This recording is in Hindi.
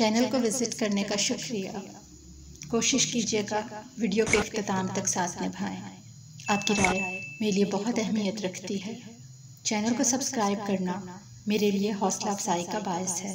चैनल को विज़िट करने का शुक्रिया। कोशिश कीजिएगा वीडियो के अख्ताम तक साथ निभाएँ। आपकी राय मेरे लिए बहुत अहमियत रखती है। चैनल को सब्सक्राइब करना मेरे लिए हौसला अफजाई का बायस है।